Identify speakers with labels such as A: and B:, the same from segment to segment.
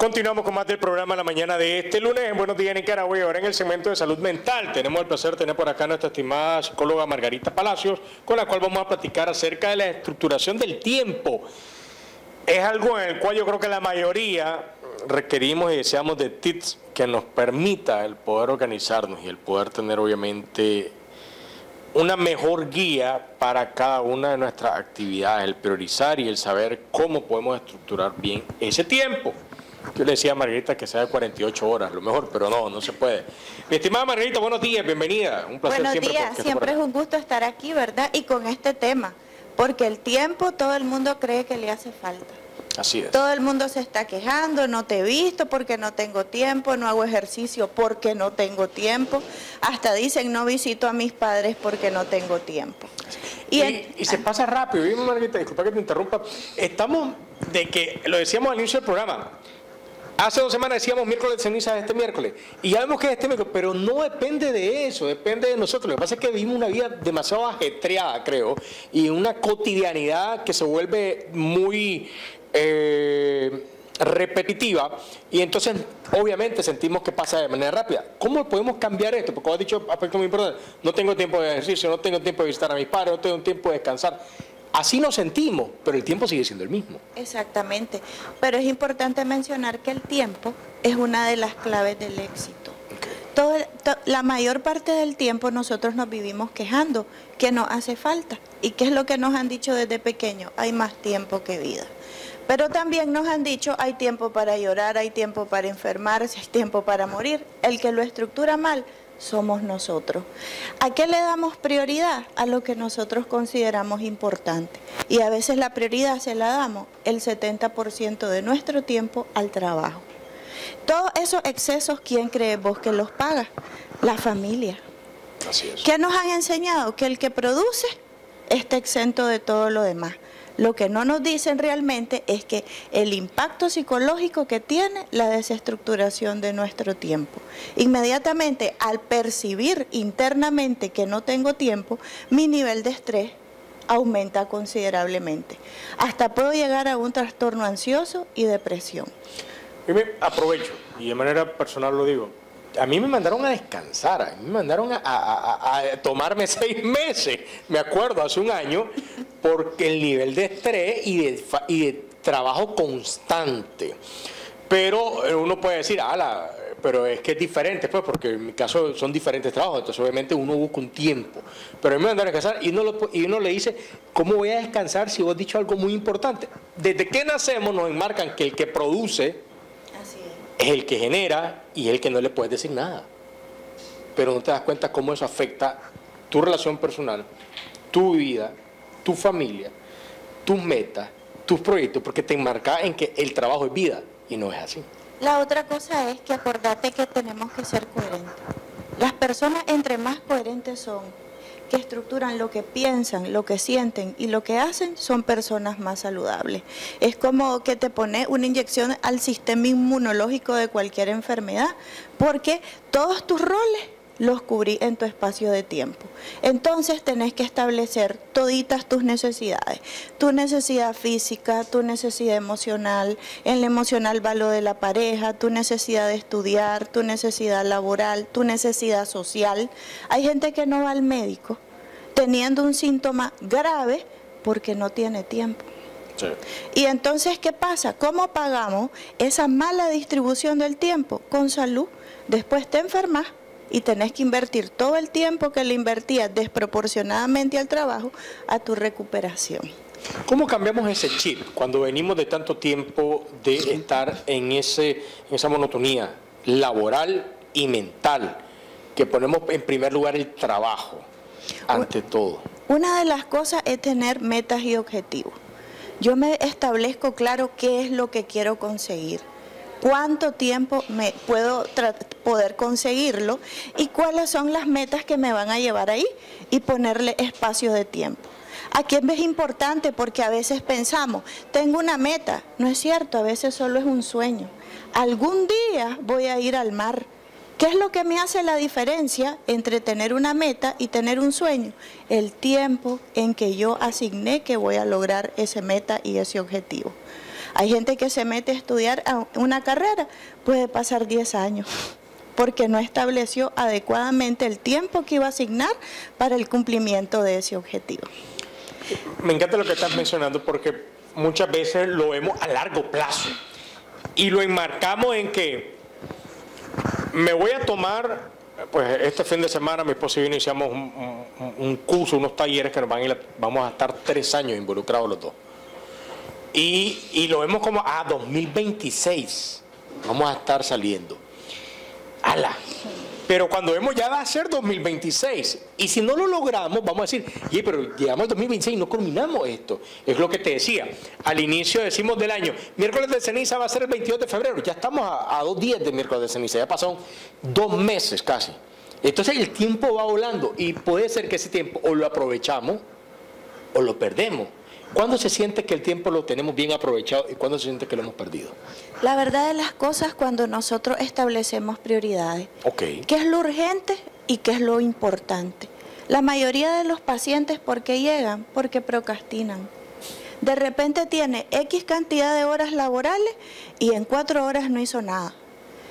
A: Continuamos con más del programa la mañana de este lunes en Buenos Días Nicaragua y ahora en el segmento de salud mental. Tenemos el placer de tener por acá a nuestra estimada psicóloga Margarita Palacios, con la cual vamos a platicar acerca de la estructuración del tiempo. Es algo en el cual yo creo que la mayoría requerimos y deseamos de tips que nos permita el poder organizarnos y el poder tener obviamente una mejor guía para cada una de nuestras actividades, el priorizar y el saber cómo podemos estructurar bien ese tiempo. Yo le decía a Margarita que sea de 48 horas, lo mejor, pero no, no se puede. Mi estimada Margarita, buenos días, bienvenida.
B: Un placer buenos días, siempre es un gusto estar aquí, ¿verdad? Y con este tema, porque el tiempo todo el mundo cree que le hace falta.
A: Así es.
B: Todo el mundo se está quejando, no te he visto porque no tengo tiempo, no hago ejercicio porque no tengo tiempo. Hasta dicen no visito a mis padres porque no tengo tiempo.
A: Y, se pasa rápido. Margarita, disculpa que te interrumpa. Estamos de que, lo decíamos al inicio del programa, Hace dos semanas decíamos miércoles de ceniza este miércoles. Y ya vemos que es este miércoles, pero no depende de eso, depende de nosotros. Lo que pasa es que vivimos una vida demasiado ajetreada, creo, y una cotidianidad que se vuelve muy eh, repetitiva. Y entonces, obviamente, sentimos que pasa de manera rápida. ¿Cómo podemos cambiar esto? Porque como has dicho aspecto muy importante, no tengo tiempo de ejercicio, no tengo tiempo de visitar a mis padres, no tengo tiempo de descansar. Así nos sentimos, pero el tiempo sigue siendo el mismo.
B: Exactamente. Pero es importante mencionar que el tiempo es una de las claves del éxito. la mayor parte del tiempo nosotros nos vivimos quejando que nos hace falta. ¿Y qué es lo que nos han dicho desde pequeño? Hay más tiempo que vida. Pero también nos han dicho hay tiempo para llorar, hay tiempo para enfermarse, hay tiempo para morir. El que lo estructura mal somos nosotros. ¿A qué le damos prioridad? A lo que nosotros consideramos importante. Y a veces la prioridad se la damos el 70% de nuestro tiempo al trabajo. Todos esos excesos, ¿quién cree vos que los paga? La familia.
A: Así es.
B: ¿Qué nos han enseñado? Que el que produce está exento de todo lo demás. Lo que no nos dicen realmente es que el impacto psicológico que tiene la desestructuración de nuestro tiempo. Inmediatamente, al percibir internamente que no tengo tiempo, mi nivel de estrés aumenta considerablemente. Hasta puedo llegar a un trastorno ansioso y depresión.
A: aprovecho, y de manera personal lo digo, a mí me mandaron a descansar, a mí me mandaron a, tomarme seis meses, me acuerdo, hace un año, porque el nivel de estrés y de, y de trabajo constante. Pero eh, uno puede decir, ala, pero es que es diferente, pues, porque en mi caso son diferentes trabajos, entonces obviamente uno busca un tiempo. Pero a mí me mandaron a descansar y uno, y uno le dice, ¿cómo voy a descansar si vos has dicho algo muy importante? Desde que nacemos nos enmarcan que el que produce es el que genera y es el que no le puedes decir nada. Pero no te das cuenta cómo eso afecta tu relación personal, tu vida, tu familia, tus metas, tus proyectos, porque te enmarca en que el trabajo es vida y no es así.
B: La otra cosa es que acordate que tenemos que ser coherentes. Las personas entre más coherentes son, que estructuran lo que piensan, lo que sienten y lo que hacen son personas más saludables. Es como que te pone una inyección al sistema inmunológico de cualquier enfermedad, porque todos tus roles los cubrí en tu espacio de tiempo. Entonces tenés que establecer toditas tus necesidades. Tu necesidad física, tu necesidad emocional, en la emocional va lo de la pareja, tu necesidad de estudiar, tu necesidad laboral, tu necesidad social. Hay gente que no va al médico teniendo un síntoma grave porque no tiene tiempo. Y entonces, ¿qué pasa? ¿Cómo pagamos esa mala distribución del tiempo? Con salud. Después te enfermas y tenés que invertir todo el tiempo que le invertías desproporcionadamente al trabajo a tu recuperación.
A: ¿Cómo cambiamos ese chip cuando venimos de tanto tiempo de estar en, ese, en esa monotonía laboral y mental, que ponemos en primer lugar el trabajo ante todo?
B: Una de las cosas es tener metas y objetivos. Yo me establezco claro qué es lo que quiero conseguir cuánto tiempo me puedo poder conseguirlo y cuáles son las metas que me van a llevar ahí y ponerle espacio de tiempo. Aquí es importante porque a veces pensamos, tengo una meta, no es cierto, a veces solo es un sueño. Algún día voy a ir al mar. ¿Qué es lo que me hace la diferencia entre tener una meta y tener un sueño? El tiempo en que yo asigné que voy a lograr ese meta y ese objetivo. Hay gente que se mete a estudiar una carrera, puede pasar 10 años porque no estableció adecuadamente el tiempo que iba a asignar para el cumplimiento de ese objetivo.
A: Me encanta lo que estás mencionando porque muchas veces lo vemos a largo plazo y lo enmarcamos en que me voy a tomar, pues este fin de semana mi esposo y yo iniciamos un, curso, unos talleres que nos van a ir, vamos a estar tres años involucrados los dos. Y, y lo vemos como a 2026 vamos a estar saliendo. ¡Hala! Pero cuando vemos ya va a ser 2026. Y si no lo logramos, vamos a decir, oye, pero llegamos al 2026 y no culminamos esto. Es lo que te decía. Al inicio decimos del año, miércoles de ceniza va a ser el 22 de febrero. Ya estamos a, dos días de miércoles de ceniza. Ya pasaron dos meses casi. Entonces el tiempo va volando y puede ser que ese tiempo o lo aprovechamos o lo perdemos. ¿Cuándo se siente que el tiempo lo tenemos bien aprovechado y cuándo se siente que lo hemos perdido?
B: La verdad de las cosas cuando nosotros establecemos prioridades. ¿Qué es lo urgente y qué es lo importante? La mayoría de los pacientes, ¿por qué llegan? Porque procrastinan. De repente tiene X cantidad de horas laborales y en cuatro horas no hizo nada.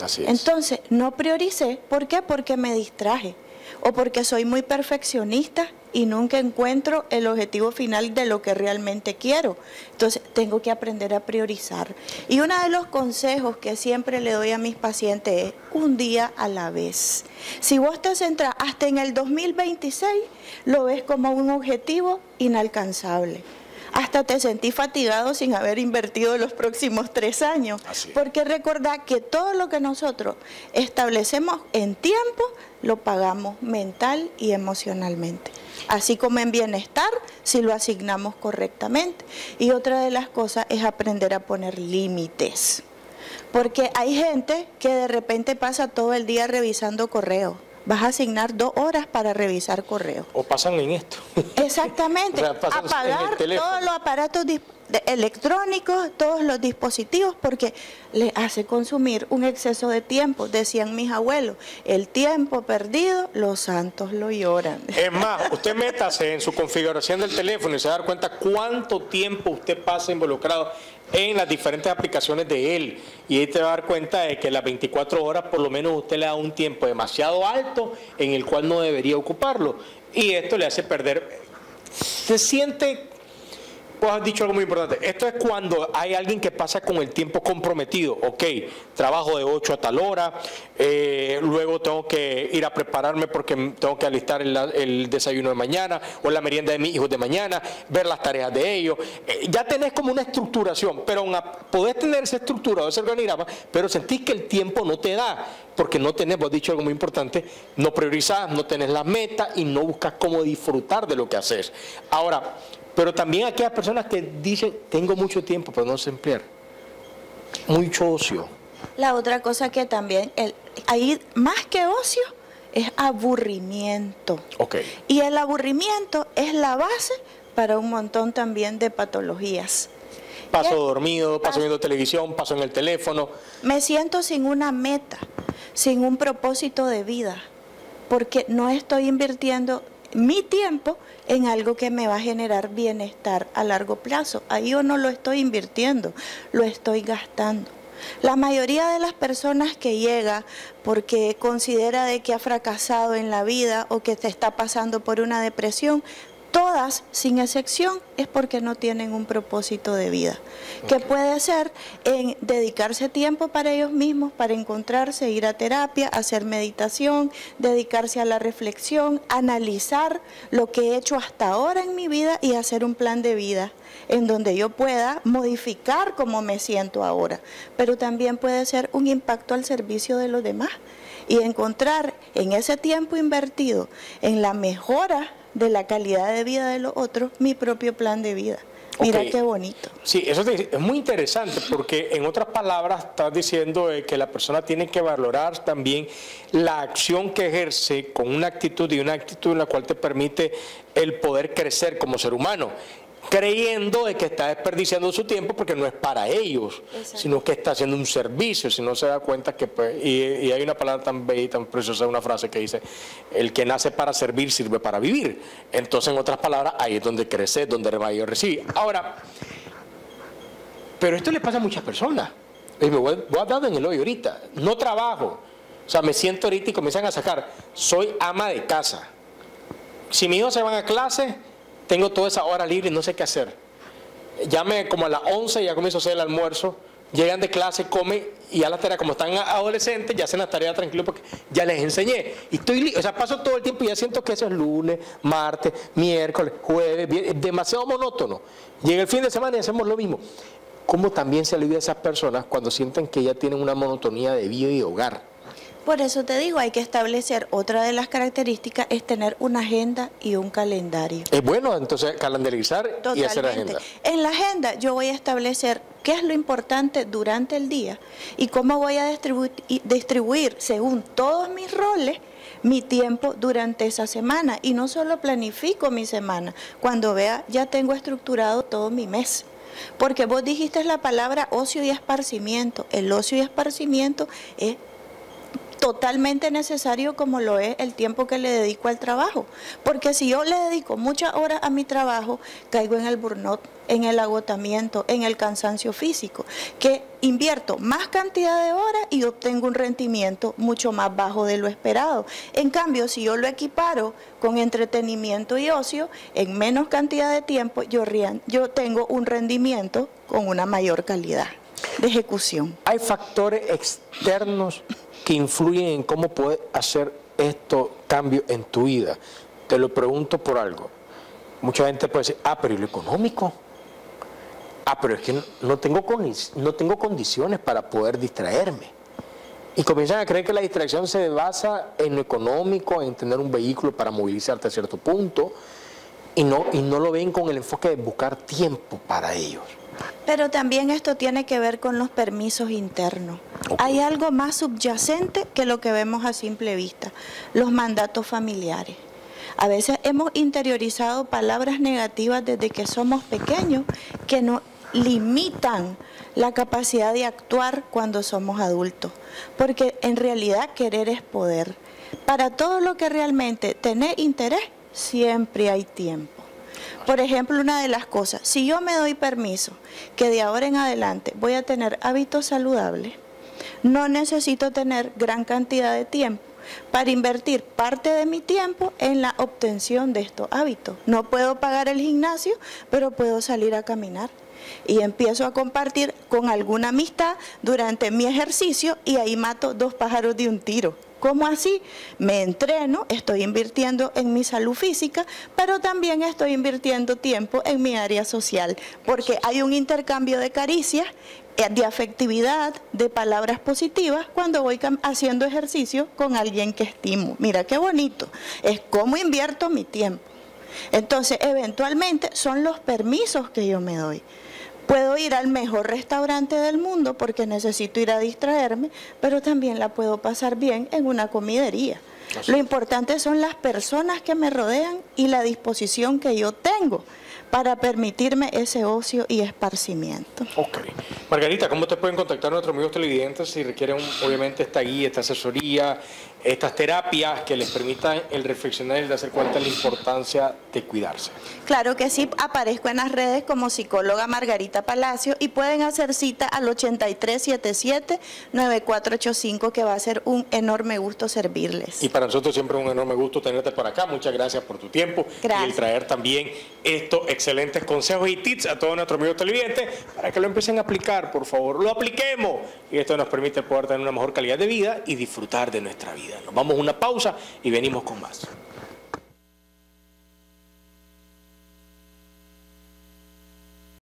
A: Así es.
B: Entonces, no prioricé. ¿Por qué? Porque me distraje o porque soy muy perfeccionista y nunca encuentro el objetivo final de lo que realmente quiero. Entonces, tengo que aprender a priorizar. Y uno de los consejos que siempre le doy a mis pacientes es un día a la vez. Si vos te centras hasta en el 2026, lo ves como un objetivo inalcanzable hasta te sentí fatigado sin haber invertido los próximos tres años. Porque recordad que todo lo que nosotros establecemos en tiempo lo pagamos mental y emocionalmente. Así como en bienestar, si lo asignamos correctamente. Y otra de las cosas es aprender a poner límites. Porque hay gente que de repente pasa todo el día revisando correos vas a asignar dos horas para revisar correo.
A: O pasan en esto.
B: Exactamente. Apagar todos los aparatos electrónicos, todos los dispositivos, porque le hace consumir un exceso de tiempo. Decían mis abuelos, el tiempo perdido, los santos lo lloran.
A: Es más, usted métase en su configuración del teléfono y se va a dar cuenta cuánto tiempo usted pasa involucrado en las diferentes aplicaciones de él. Y ahí te va a dar cuenta de que las 24 horas por lo menos usted le da un tiempo demasiado alto en el cual no debería ocuparlo. Y esto le hace perder... Se siente has dicho algo muy importante. Esto es cuando hay alguien que pasa con el tiempo comprometido. Ok, trabajo de 8 a tal hora, eh, luego tengo que ir a prepararme porque tengo que alistar el, desayuno de mañana o la merienda de mis hijos de mañana, ver las tareas de ellos. Eh, ya tenés como una estructuración, pero podés tener esa estructura o ese organigrama, pero sentís que el tiempo no te da porque no tenés, vos has dicho algo muy importante, no priorizás, no tenés la meta y no buscas cómo disfrutar de lo que haces. Ahora, pero también aquellas personas que dicen, tengo mucho tiempo, pero no sé emplear. Mucho ocio.
B: La otra cosa que también, el, ahí más que ocio, es aburrimiento.
A: Okay.
B: Y el aburrimiento es la base para un montón también de patologías.
A: Paso dormido, paso viendo televisión, paso en el teléfono.
B: Me siento sin una meta, sin un propósito de vida, porque no estoy invirtiendo mi tiempo en algo que me va a generar bienestar a largo plazo. Ahí yo no lo estoy invirtiendo, lo estoy gastando. La mayoría de las personas que llega porque considera de que ha fracasado en la vida o que se está pasando por una depresión, todas, sin excepción, es porque no tienen un propósito de vida, que puede ser en dedicarse tiempo para ellos mismos, para encontrarse, ir a terapia, hacer meditación, dedicarse a la reflexión, analizar lo que he hecho hasta ahora en mi vida y hacer un plan de vida en donde yo pueda modificar cómo me siento ahora, pero también puede ser un impacto al servicio de los demás y encontrar en ese tiempo invertido en la mejora de la calidad de vida de los otros mi propio plan de vida. Mira qué bonito.
A: Sí, eso es muy interesante porque en otras palabras estás diciendo que la persona tiene que valorar también la acción que ejerce con una actitud y una actitud en la cual te permite el poder crecer como ser humano creyendo de que está desperdiciando su tiempo porque no es para ellos, sino que está haciendo un servicio, si no se da cuenta que, pues, y, hay una palabra tan bella y tan preciosa, una frase que dice, el que nace para servir sirve para vivir. Entonces, en otras palabras, ahí es donde crece, donde mayor recibe. Ahora, pero esto le pasa a muchas personas. Y me voy, voy a dar en el hoyo ahorita. No trabajo. O sea, me siento ahorita y comienzan a sacar. Soy ama de casa. Si mis hijos se van a clase, tengo toda esa hora libre y no sé qué hacer. Llame como a las 11 y ya comienzo a hacer el almuerzo. Llegan de clase, comen y ya las tareas, como están adolescentes, ya hacen las tareas tranquilos porque ya les enseñé. Y estoy, o sea, paso todo el tiempo y ya siento que eso es lunes, martes, miércoles, jueves, es demasiado monótono. Llega el fin de semana y hacemos lo mismo. ¿Cómo también se alivia a esas personas cuando sienten que ya tienen una monotonía de vida y hogar?
B: Por eso te digo, hay que establecer, otra de las características es tener una agenda y un calendario.
A: Es bueno entonces calendarizar y hacer agenda.
B: En la agenda yo voy a establecer qué es lo importante durante el día y cómo voy a distribuir, distribuir según todos mis roles mi tiempo durante esa semana y no solo planifico mi semana, cuando vea ya tengo estructurado todo mi mes. Porque vos dijiste la palabra ocio y esparcimiento. El ocio y esparcimiento es totalmente necesario como lo es el tiempo que le dedico al trabajo. Porque si yo le dedico muchas horas a mi trabajo, caigo en el burnout, en el agotamiento, en el cansancio físico, que invierto más cantidad de horas y obtengo un rendimiento mucho más bajo de lo esperado. En cambio, si yo lo equiparo con entretenimiento y ocio, en menos cantidad de tiempo yo, yo tengo un rendimiento con una mayor calidad de ejecución.
A: Hay factores externos que influyen en cómo puedes hacer estos cambios en tu vida. Te lo pregunto por algo. Mucha gente puede decir, ah, pero ¿y lo económico? Ah, pero es que no tengo, no tengo condiciones para poder distraerme. Y comienzan a creer que la distracción se basa en lo económico, en tener un vehículo para movilizarte a cierto punto, y no, y no lo ven con el enfoque de buscar tiempo para ellos.
B: Pero también esto tiene que ver con los permisos internos. Hay algo más subyacente que lo que vemos a simple vista, los mandatos familiares. A veces hemos interiorizado palabras negativas desde que somos pequeños que nos limitan la capacidad de actuar cuando somos adultos, porque en realidad querer es poder. Para todo lo que realmente tenés interés, siempre hay tiempo. Por ejemplo, una de las cosas, si yo me doy permiso que de ahora en adelante voy a tener hábitos saludables, no necesito tener gran cantidad de tiempo para invertir parte de mi tiempo en la obtención de estos hábitos. No puedo pagar el gimnasio, pero puedo salir a caminar. Y empiezo a compartir con alguna amistad durante mi ejercicio y ahí mato dos pájaros de un tiro. ¿Cómo así? Me entreno, estoy invirtiendo en mi salud física, pero también estoy invirtiendo tiempo en mi área social, porque hay un intercambio de caricias eh, de afectividad, de palabras positivas cuando voy haciendo ejercicio con alguien que estimo. Mira qué bonito, es cómo invierto mi tiempo. Entonces, eventualmente son los permisos que yo me doy. Puedo ir al mejor restaurante del mundo porque necesito ir a distraerme, pero también la puedo pasar bien en una comidería. Lo importante son las personas que me rodean y la disposición que yo tengo para permitirme ese ocio y esparcimiento.
A: Ok. Margarita, ¿cómo te pueden contactar nuestros amigos televidentes si requieren obviamente esta guía, esta asesoría, estas terapias que les permitan el reflexionar y el hacer cuenta de la importancia de cuidarse.
B: Claro que sí, aparezco en las redes como psicóloga Margarita Palacio y pueden hacer cita al 8377-9485 que va a ser un enorme gusto servirles.
A: Y para nosotros siempre es un enorme gusto tenerte por acá. Muchas gracias por tu tiempo y el traer también estos excelentes consejos y tips a todos nuestros amigos televidentes para que lo empiecen a aplicar, por favor. Lo apliquemos y esto nos permite poder tener una mejor calidad de vida y disfrutar de nuestra vida. Nos vamos a una pausa y venimos con más.